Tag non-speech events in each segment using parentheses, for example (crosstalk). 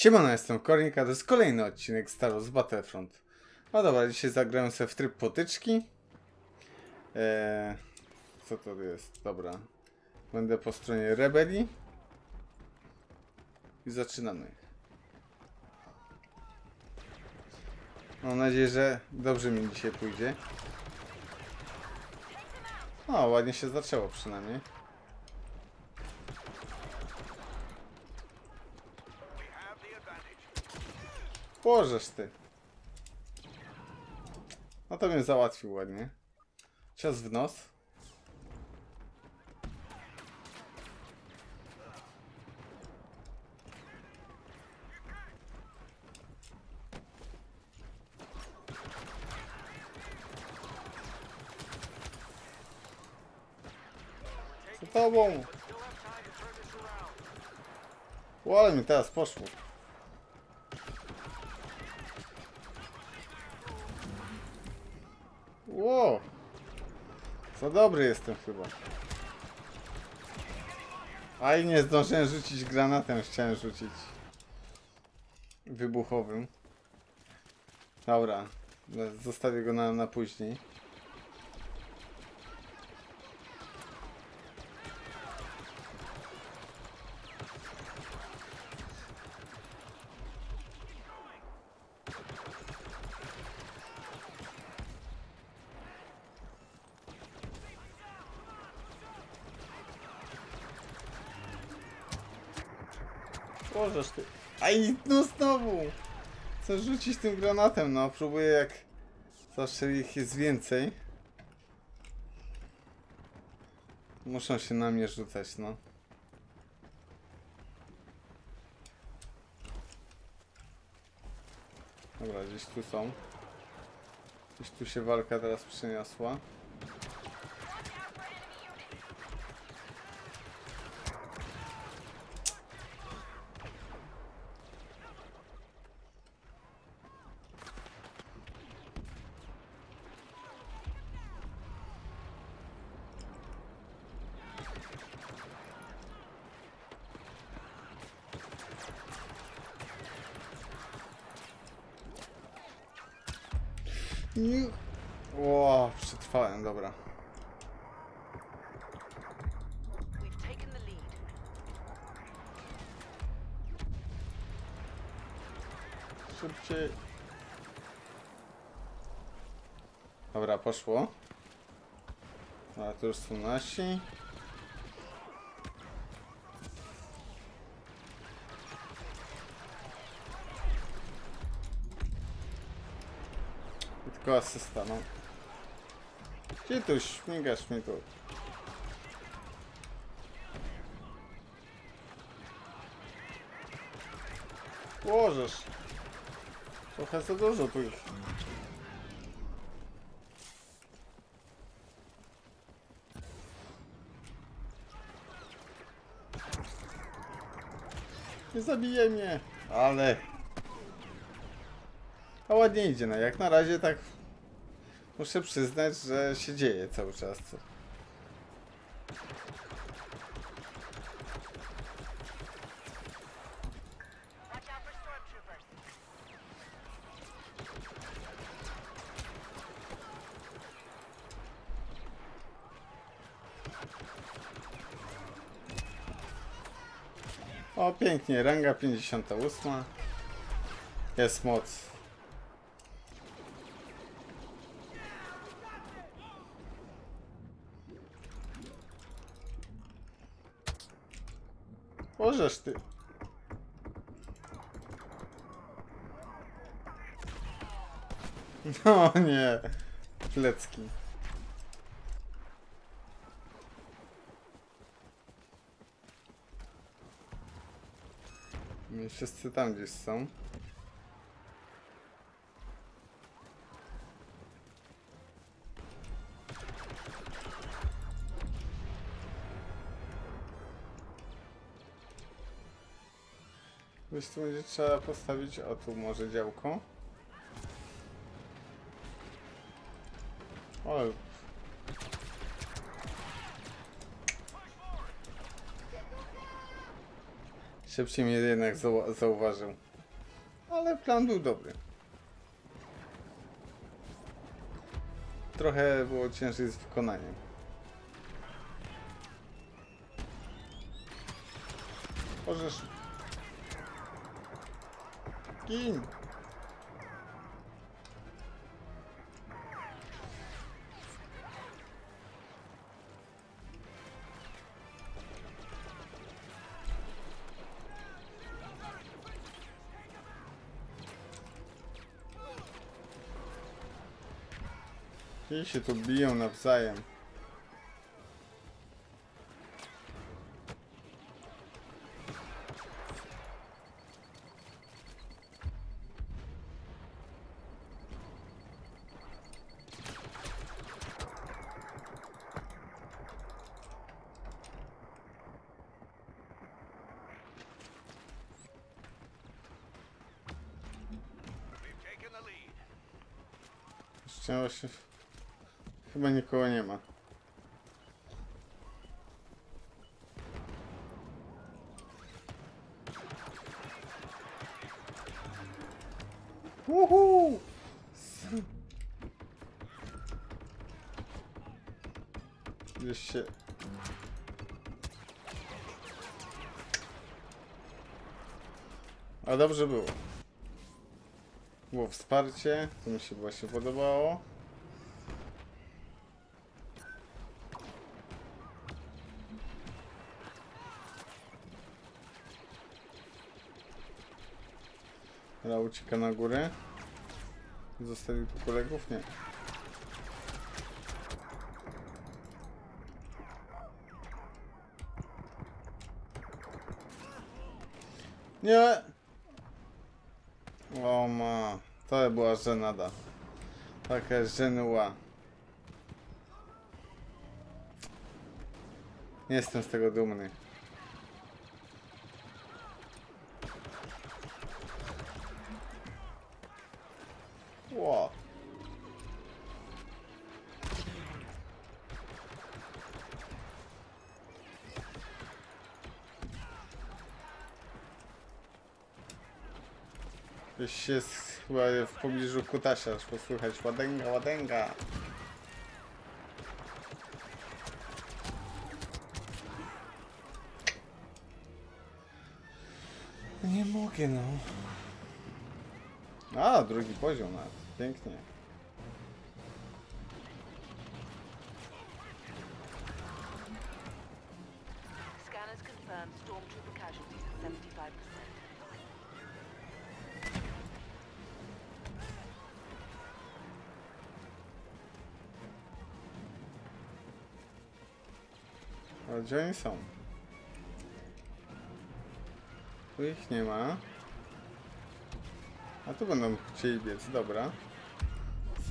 Siemano, jestem Kornik, a to jest kolejny odcinek Star Wars Battlefront. No dobra, dzisiaj zagrałem sobie w tryb potyczki. Eee, co to jest? Dobra. Będę po stronie rebelii. I zaczynamy. Mam nadzieję, że dobrze mi dzisiaj pójdzie. O, ładnie się zaczęło przynajmniej. Bożeż ty. No to mnie załatwił ładnie. Cios w nos. Za tobą. Ale mi teraz poszło. Ło! Za dobry jestem chyba. Aj, nie zdążyłem rzucić granatem, chciałem rzucić. Wybuchowym. Dobra, zostawię go na, na później. Możesz ty. Aj, no znowu! Chcę rzucić tym granatem, no. Próbuję jak zawsze ich jest więcej. Muszą się na mnie rzucać, no. Dobra, gdzieś tu są. Gdzieś tu się walka teraz przeniosła. Nie. Ło, przetrwałem, dobra. Szybciej. Dobra, poszło. A tu już są nasi. Tylko asysta, no. Gdzie tu śmigasz mi tu? Łożesz. Trochę za dużo tu ich. Nie zabijaj mnie! Ale... A ładnie idzie, no jak na razie tak... Muszę przyznać, że się dzieje cały czas. O, pięknie, ranga 58. Jest moc. Możesz ty. No nie. Plecki. I wszyscy tam gdzieś są. Wiesz, tu będzie trzeba postawić, o tu może działko. O. Szybciej mnie jednak zau zauważył. Ale plan był dobry. Trochę było ciężej z wykonaniem. Możesz. Gin! I się tu Właśnie... Chyba nikogo nie ma. Uhu! Gdzieś się... A dobrze było. Było wsparcie, to mi się właśnie podobało. Ra ucieka na górę. Zostawił tu kolegów? Nie. Nie! O ma, to była żenada. Taka żenuła. Nie jestem z tego dumny. Gdzieś jest chyba w pobliżu kutasia, aż posłychać ładęga, ładęga. Nie mogę no. A, drugi poziom nawet. Pięknie. Scanners confirm stormtrooper casualties at 75%. Ale gdzie oni są? Tu ich nie ma. A tu będą chcieli biec, dobra.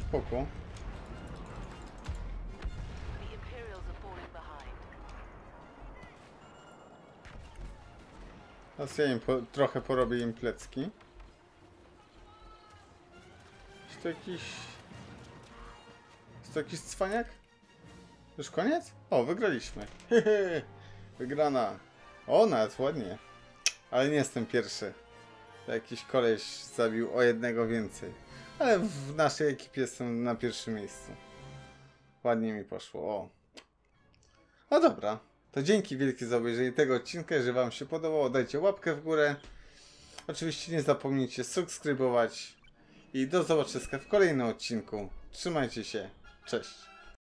Spoko. Teraz ja im po, trochę porobię im plecki. Jest to jakiś... Jest to jakiś cwaniak? Już koniec? O, wygraliśmy. (laughs) Wygrana. O, nawet ładnie. Ale nie jestem pierwszy. Jakiś koleś zabił o jednego więcej. Ale w naszej ekipie jestem na pierwszym miejscu. Ładnie mi poszło. O. No dobra. To dzięki wielkie za obejrzenie tego odcinka. Jeżeli Wam się podobało, dajcie łapkę w górę. Oczywiście nie zapomnijcie subskrybować. I do zobaczenia w kolejnym odcinku. Trzymajcie się. Cześć.